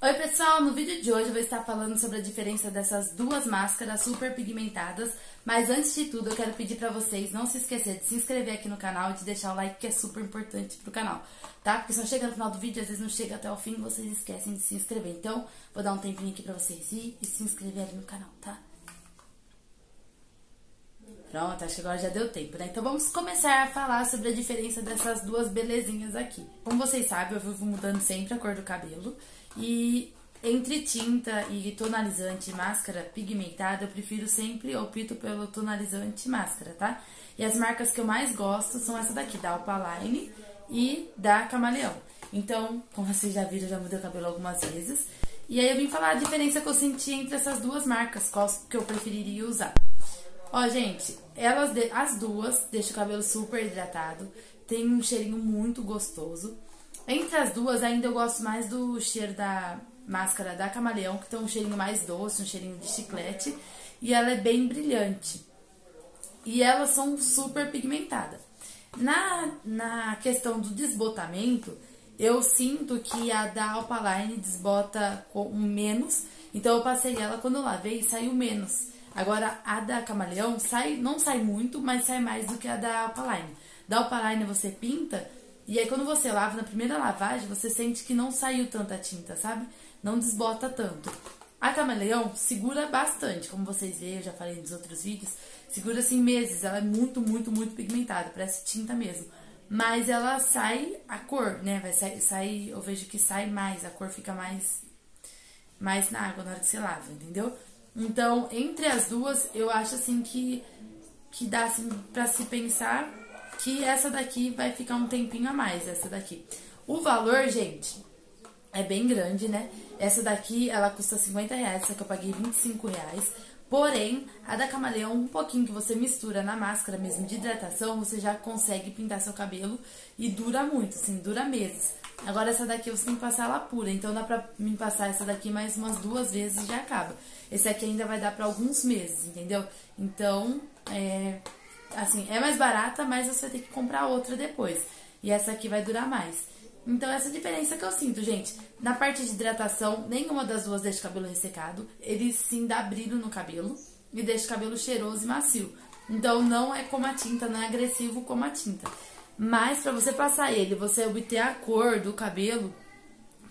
Oi pessoal, no vídeo de hoje eu vou estar falando sobre a diferença dessas duas máscaras super pigmentadas, mas antes de tudo eu quero pedir para vocês não se esquecer de se inscrever aqui no canal e de deixar o like que é super importante pro canal, tá? Porque não chega no final do vídeo, às vezes não chega até o fim vocês esquecem de se inscrever, então vou dar um tempinho aqui pra vocês ir e se inscreverem no canal, tá? Pronto, acho que agora já deu tempo, né? Então vamos começar a falar sobre a diferença dessas duas belezinhas aqui. Como vocês sabem, eu vivo mudando sempre a cor do cabelo e entre tinta e tonalizante e máscara pigmentada, eu prefiro sempre, opto pelo tonalizante e máscara, tá? E as marcas que eu mais gosto são essa daqui, da Alpaline e da Camaleão. Então, como vocês já viram, eu já mudei o cabelo algumas vezes. E aí eu vim falar a diferença que eu senti entre essas duas marcas, qual que eu preferiria usar. Ó, gente, elas as duas deixam o cabelo super hidratado, tem um cheirinho muito gostoso. Entre as duas, ainda eu gosto mais do cheiro da máscara da Camaleão, que tem um cheirinho mais doce, um cheirinho de chiclete, e ela é bem brilhante. E elas são super pigmentadas. Na, na questão do desbotamento, eu sinto que a da Alpaline desbota com menos, então eu passei ela quando eu lavei e saiu menos. Agora, a da Camaleão sai, não sai muito, mas sai mais do que a da Alpaline. Da Alpaline você pinta, e aí quando você lava, na primeira lavagem, você sente que não saiu tanta tinta, sabe? Não desbota tanto. A Camaleão segura bastante, como vocês veem, eu já falei nos outros vídeos, segura assim meses, ela é muito, muito, muito pigmentada, parece tinta mesmo. Mas ela sai a cor, né? Vai sair, sai, eu vejo que sai mais, a cor fica mais mais na água na hora que você lava, entendeu? Então, entre as duas, eu acho assim que, que dá assim, pra se pensar que essa daqui vai ficar um tempinho a mais, essa daqui. O valor, gente, é bem grande, né? Essa daqui, ela custa 50 reais, essa que eu paguei 25 reais. Porém, a da Camaleão, um pouquinho que você mistura na máscara mesmo de hidratação, você já consegue pintar seu cabelo e dura muito, assim, dura meses. Agora essa daqui você tem que passar ela pura, então dá pra me passar essa daqui mais umas duas vezes e já acaba. Esse aqui ainda vai dar pra alguns meses, entendeu? Então, é, assim, é mais barata, mas você vai ter que comprar outra depois. E essa aqui vai durar mais. Então, essa diferença que eu sinto, gente. Na parte de hidratação, nenhuma das duas deixa o cabelo ressecado. Ele sim dá brilho no cabelo e deixa o cabelo cheiroso e macio. Então, não é como a tinta, não é agressivo como a tinta. Mas para você passar ele, você obter a cor do cabelo,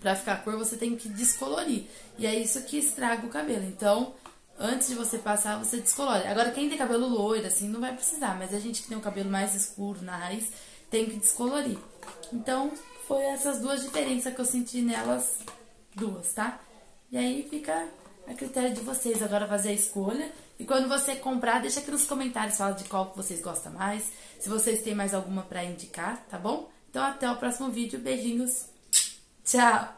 para ficar a cor, você tem que descolorir. E é isso que estraga o cabelo. Então, antes de você passar, você descolore. Agora, quem tem cabelo loiro, assim, não vai precisar. Mas a gente que tem o cabelo mais escuro na raiz, tem que descolorir. Então, foi essas duas diferenças que eu senti nelas duas, tá? E aí fica a critério de vocês agora fazer a escolha. E quando você comprar, deixa aqui nos comentários, fala de qual que vocês gostam mais. Se vocês têm mais alguma pra indicar, tá bom? Então até o próximo vídeo. Beijinhos. Tchau!